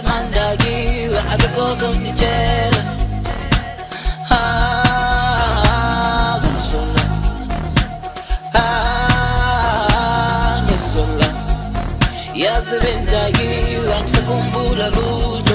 لازم انداقي وعقك وزن جيله يا زبن داقي وعكسكم بولا روج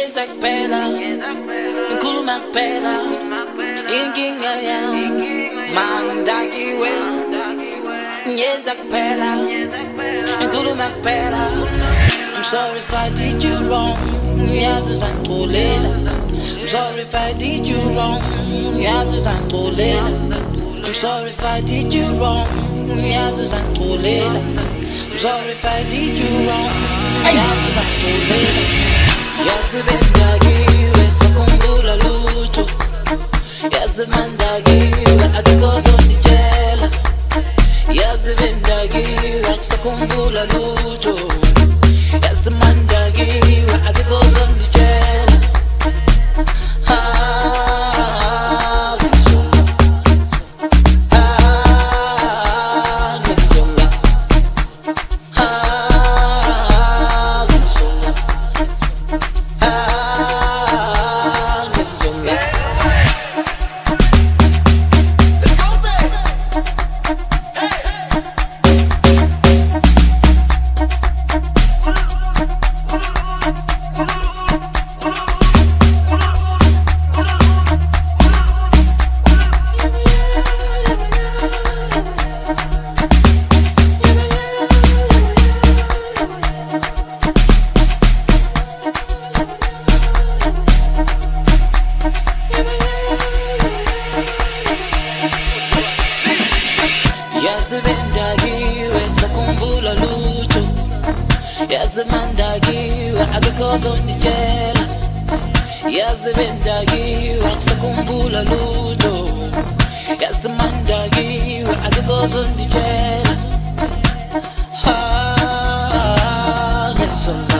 Język pera, kulma pera, inginga ya, mandagi we. Język pera, kulma pera. I'm sorry if I did you wrong, yazuzangulela. I'm sorry if I did you wrong, yazuzangulela. I'm sorry if I did you wrong, yazuzangulela. I'm sorry if I did you wrong. con la luto. wazonikera yazi bendakiwe akusakumbula lutho yazi mandakiwe ngesona